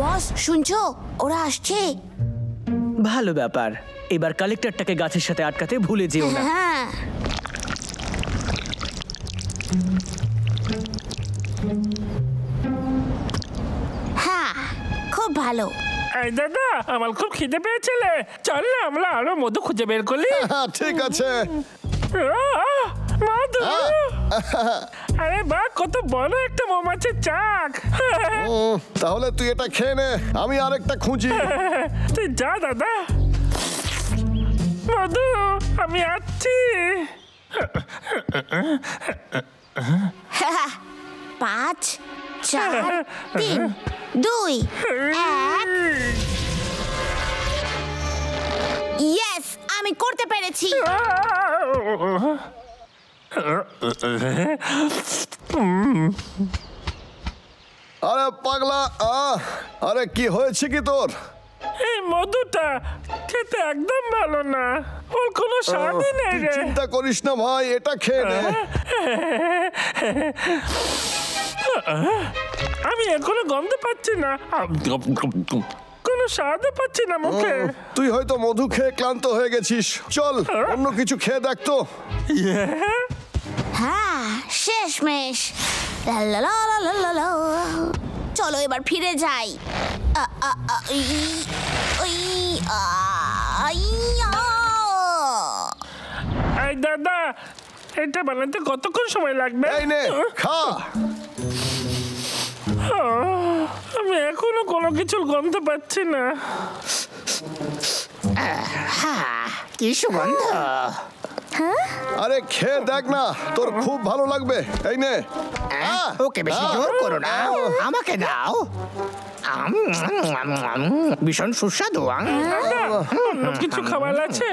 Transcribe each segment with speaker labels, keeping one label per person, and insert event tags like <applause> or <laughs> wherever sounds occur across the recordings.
Speaker 1: বস শুনছো? ওরা আসছে।
Speaker 2: ভালো ব্যাপার। এবার কালেক্টরটাকে গাছের সাথে আটকাতে ভুলে যেও না।
Speaker 1: হ্যাঁ। হ্যাঁ খুব ভালো।
Speaker 3: এই দাদা আমার খুব খিদে পেয়েছিলে। চল না আমরা আরও মধু খুঁজে বের করলি
Speaker 4: হ্যাঁ <laughs> ঠিক আছে।
Speaker 3: মধু আরে বাহ কত বড় একটা মৌমাছির চাক।
Speaker 4: তাহলে তুই এটা খেয়ে নে আমি আরেকটা খুঁজি। <laughs>
Speaker 3: তুই যা দাদা। মধু আমি আসছি। <laughs>
Speaker 1: পাঁচ চার তিন দুই এক। <laughs> ইয়েস আমি করতে পেরেছি।
Speaker 4: আরে পাগলা আহ আরে কি হয়েছে কি তোর?
Speaker 3: এই মধুটা খেতে একদম ভালো না। ওর কোনো স্বাদই নেই রে।
Speaker 4: চিন্তা করিস না ভাই এটা খেয়ে নে।
Speaker 3: আমি এখনও গন্ধ পাচ্ছি না। কোনো স্বাদও পাচ্ছি না মুখে।
Speaker 4: তুই হয়তো মধু খেয়ে ক্লান্ত হয়ে গেছিস। চল অন্য কিছু খেয়ে দেখ তো।
Speaker 1: হ্যাঁ শেষমেশ। লা লা লা লা লা লা লা। চলো এবার ফিরে যাই।
Speaker 3: এই দাদা এটা বানাতে কতক্ষণ সময় লাগবে?
Speaker 4: এই নে খা।
Speaker 3: আমি এখনও কোনো কিছুর গন্ধ পাচ্ছি না।
Speaker 5: কি সুগন্ধ।
Speaker 4: আরে খেয়ে দেখ না তোর খুব ভালো লাগবে। এই নে।
Speaker 5: ওকে বেশি জোর করো না। আমাকে দাও। আম, আম, আম, ভীষণ সুস্বাদু আম।
Speaker 3: কিছু খাবার আছে।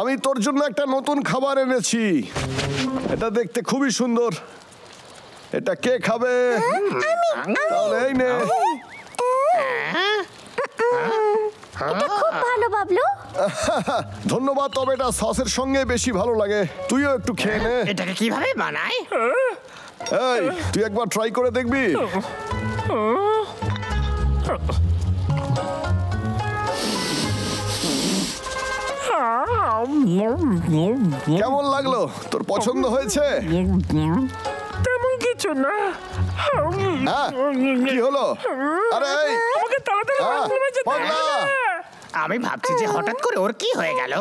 Speaker 4: আমি তোর জন্য একটা নতুন খাবার এনেছি। এটা দেখতে খুবই সুন্দর। এটা কে খাবে? তাহলে এই নে।
Speaker 1: খুব ভালো বাবলু। <laughs>
Speaker 4: ধন্যবাদ তবে এটা সসের সঙ্গে বেশি ভালো লাগে। তুইও একটু খেয়ে নে।
Speaker 5: এটাকে কীভাবে বানায়
Speaker 4: এই তুই একবার ট্রাই করে দেখবি। কেমন লাগল? তোর পছন্দ হয়েছে?
Speaker 3: তেমন কিছু না।
Speaker 4: হ্যাঁ কি হলো? আরে এই
Speaker 3: আমাকে তাড়াতাড়ি বাথরুমে যেতে
Speaker 5: আমি ভাবছি যে হঠাৎ করে ওর কি হয়ে গেল?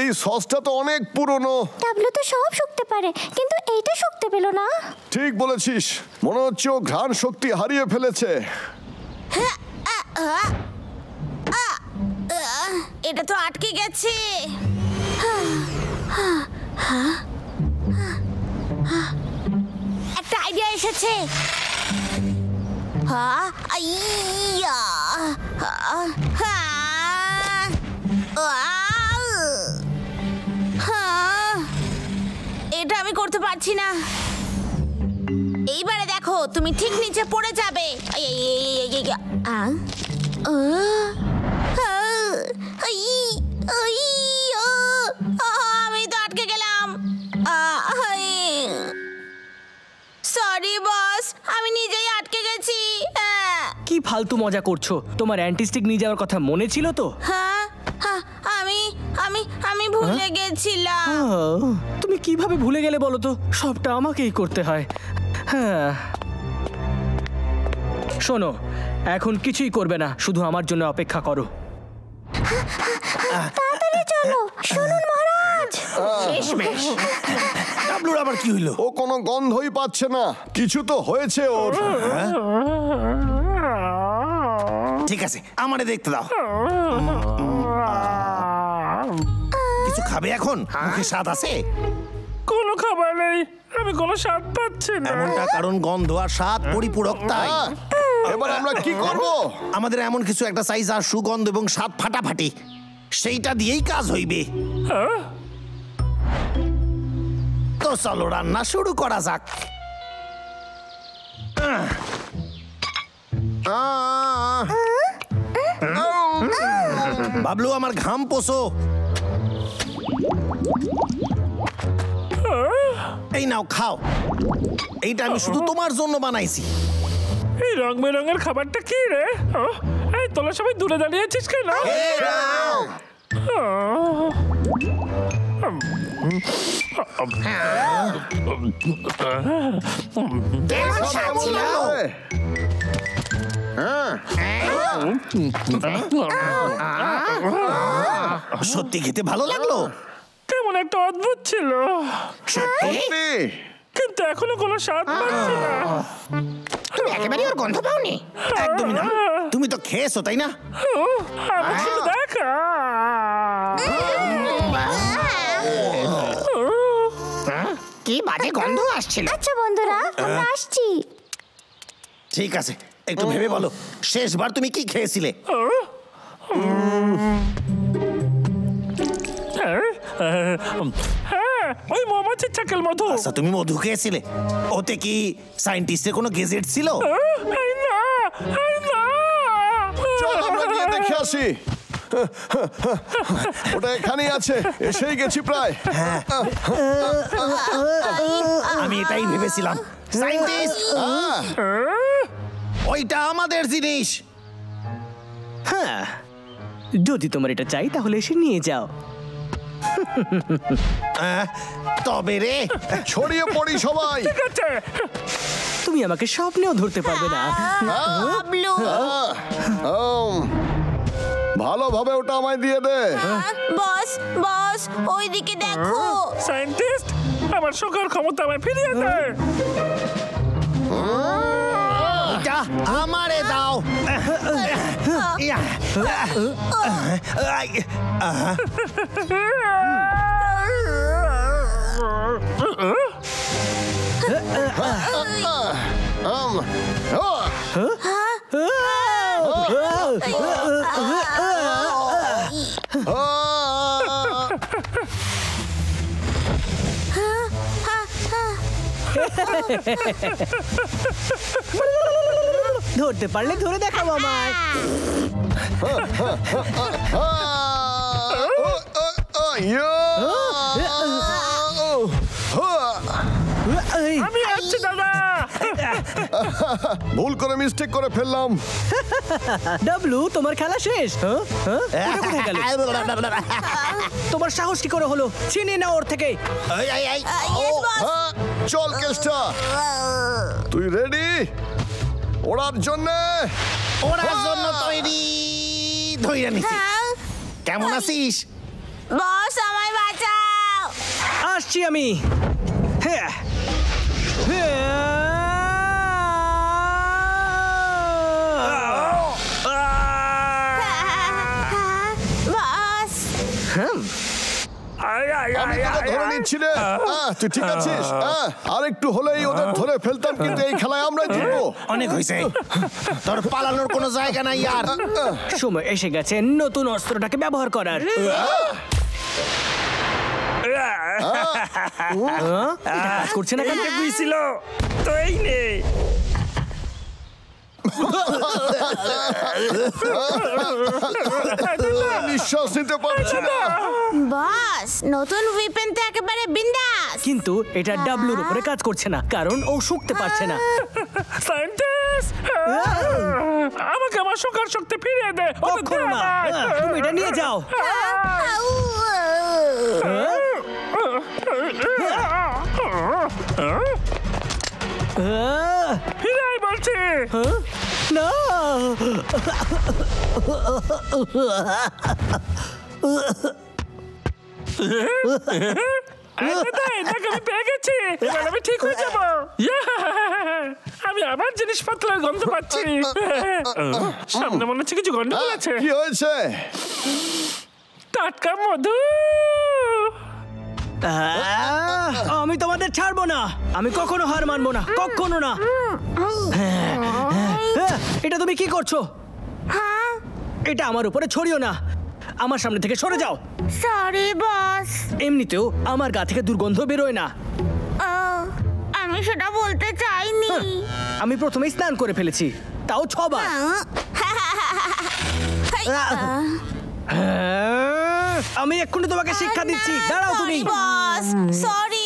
Speaker 4: এই সসটা তো অনেক পুরনো।
Speaker 1: ডাবলু তো সব শুকতে পারে কিন্তু এইটা শুকতে পেল না।
Speaker 4: ঠিক বলেছিস মনে হচ্ছে ও ঘ্রাণ শক্তি হারিয়ে ফেলেছে।
Speaker 1: এটা তো আটকে গেছে। একটা আইডিয়া এসেছে। হ্যাঁ আইয়া হ্যাঁ হ্যাঁ এটা আমি করতে পারছি না। এইবারে দেখো তুমি ঠিক নিচে পড়ে যাবে। এই, এই, এই, এই, এই, এই, আ, আ, আমি তো আটকে গেলাম। সরি বস আমি নিজেই আটকে গেছি হ্যাঁ
Speaker 2: কি ফালতু মজা করছ। তোমার অ্যান্টিস্টিক নিয়ে যাওয়ার কথা মনে ছিল তো?
Speaker 1: হ্যাঁ হ্যাঁ, আমি আমি আমি ভুলে গেছিলাম।
Speaker 2: আহ, তুমি কীভাবে ভুলে গেলে বলো তো? সবটা আমাকেই করতে হয়। হ্যাঁ। শোনো এখন কিছুই করবে না শুধু আমার জন্য অপেক্ষা করো।
Speaker 1: চলো শুনুন মহারাজ।
Speaker 5: শেষমেশ।
Speaker 6: ডাবলুর আবার কি হইল?
Speaker 4: ও কোনো গন্ধই পাচ্ছে না। কিছু তো হয়েছে ওর। <laughs>
Speaker 6: ঠিক আছে আমারে দেখতে দাও। কিছু খাবে এখন? মুখে স্বাদ আছে?
Speaker 3: কোনো খাবার নেই আমি কোনো স্বাদ পাচ্ছি না।
Speaker 6: এমনটা কারণ গন্ধ আর স্বাদ পরিপূরক তাই।
Speaker 4: এবার আমরা কি করব?
Speaker 6: আমাদের এমন কিছু একটা সাইজ আর সুগন্ধ এবং স্বাদ ফাটাফাটি। সেইটা দিয়েই কাজ হইবে।
Speaker 3: হ্যাঁ?
Speaker 6: তো চলো রান্না শুরু করা যাক।
Speaker 4: আহ,
Speaker 6: বাবলু আমার ঘাম পোষো। এই নাও খাও। এইটা আমি শুধু তোমার জন্য বানাইছি।
Speaker 3: এই রং বেরঙের খাবারটা কি রে? এই তোলা সবাই দূরে দাঁড়িয়ে আছিস কেন
Speaker 5: ছিল
Speaker 6: সত্যি খেতে ভালো লাগল?
Speaker 3: কেমন একটা অদ্ভুত ছিল।
Speaker 4: সত্যি?
Speaker 3: কিন্তু এখনও কোনো স্বাদ পাচ্ছি না।
Speaker 5: তুমি একেবারে ওর গন্ধ পাওনি?
Speaker 6: একদমই না। তুমি তো খেয়েছো তাই না?
Speaker 3: দেখা।
Speaker 5: কি বাজে গন্ধ আসছিল।
Speaker 1: আচ্ছা বন্ধুরা আমরা আসছি।
Speaker 6: ঠিক আছে। একটু ভেবে বলো শেষবার তুমি কি খেয়েছিলে?
Speaker 3: হ্যাঁ ওই মৌমাছির চাকেল মধু।
Speaker 6: আচ্ছা তুমি মধু খেয়েছিলে? ওতে কি সায়েন্টিস্টের কোনো গেজেট ছিল?
Speaker 4: দেখে আসি। ওটা এখানেই আছে এসেই গেছি প্রায়।
Speaker 6: আমি এটাই ভেবেছিলাম। সায়েন্টিস্ট!
Speaker 4: আহ,
Speaker 6: ওইটা আমাদের জিনিস।
Speaker 2: হ্যাঁ যদি তোমার এটা চাই তাহলে এসে নিয়ে যাও।
Speaker 6: তবে রে
Speaker 4: ছড়িয়ে পড়ি সবাই।
Speaker 3: ঠিক আছে।
Speaker 2: তুমি আমাকে স্বপ্নেও ধরতে পারবে না।
Speaker 4: ভালোভাবে ওটা আমায় দিয়ে দে।
Speaker 1: বস বস ওইদিকে দেখো।
Speaker 3: সায়েন্টিস্ট আমার শোকার ক্ষমতা আমায় ফিরিয়ে দে।
Speaker 6: এটা আমারে দাও ইয়া। আই, আহা,
Speaker 4: আম, আহ, আহ,
Speaker 2: ধরতে পারলে ধরে দেখাবো আমায়।
Speaker 3: আমি আসছি দাদা।
Speaker 4: ভুল করে মিস্টেক করে ফেললাম।
Speaker 2: ডাবলু তোমার খেলা শেষ হ্যাঁ? হ্যাঁ? তোমার সাহস কি করে হলো? ছিনিয়ে নাও ওর থেকে.
Speaker 4: হ্যাঁ, চল কেষ্টা তুই রেডি ওড়ার জন্য।
Speaker 6: ওড়ার জন্য তৈরি ধইরা নিছি।
Speaker 1: হ্যাঁ?
Speaker 6: কেমন আছিস?
Speaker 1: বস আমায় বাঁচাও।
Speaker 2: আসছি আমি। হ্যাঁ।
Speaker 1: বস
Speaker 4: আমি তোকে ধরে নিচ্ছি রে তুই ঠিক আছিস আহ, আর একটু হলেই ওদের ধরে ফেলতাম কিন্তু এই খেলায় আমরা জিতবো
Speaker 6: অনেক হয়েছে তোর পালানোর কোনো জায়গা নাই আর
Speaker 2: সময় এসে গেছে নতুন অস্ত্রটাকে ব্যবহার করার হ্যাঁ? করছে না কেন
Speaker 3: বুঝছিল তো এই নে
Speaker 4: নিঃশ্বাস নিতে পারছি না
Speaker 1: বস নতুন উইপেন তো একেবারে বিন্দাস।
Speaker 2: কিন্তু এটা ডাবলুর উপরে কাজ করছে না কারণ ও শুকতে পারছে না।
Speaker 3: সায়েন্টিস্ট আমাকে আমার শোকার শক্তি ফিরিয়ে দে ওটা
Speaker 2: কখনো না। হ্যাঁ, তুমি এটা নিয়ে যাও। আহ,
Speaker 3: ফিরে আয় বলছি। এটাকে আমি পেয়ে গেছি। এবার আমি ঠিক হয়ে যাব। আমি আবার জিনিসপত্রের গন্ধ পাচ্ছি। সামনে মনে হচ্ছে কিছু গন্ডগোল আছে।
Speaker 4: কি হয়েছে?
Speaker 3: টাটকা মধু।
Speaker 2: আমি তোমাদের ছাড়বো না। আমি কখনো হার মানবো না। কখনো না। হ্যাঁ, এটা তুমি কি করছ? এটা আমার উপরে ছড়িও না। আমার সামনে থেকে সরে যাও।
Speaker 1: সরি বস
Speaker 2: এমনিতেও আমার গা থেকে দুর্গন্ধ বেরোয় না।
Speaker 1: আমি সেটা বলতে চাইনি।
Speaker 2: আমি প্রথমে স্নান করে ফেলেছি। তাও ছবার। হ্যাঁ, আমি এক্ষুনি তোমাকে শিক্ষা দিচ্ছি। দাঁড়াও তুমি।
Speaker 1: সরি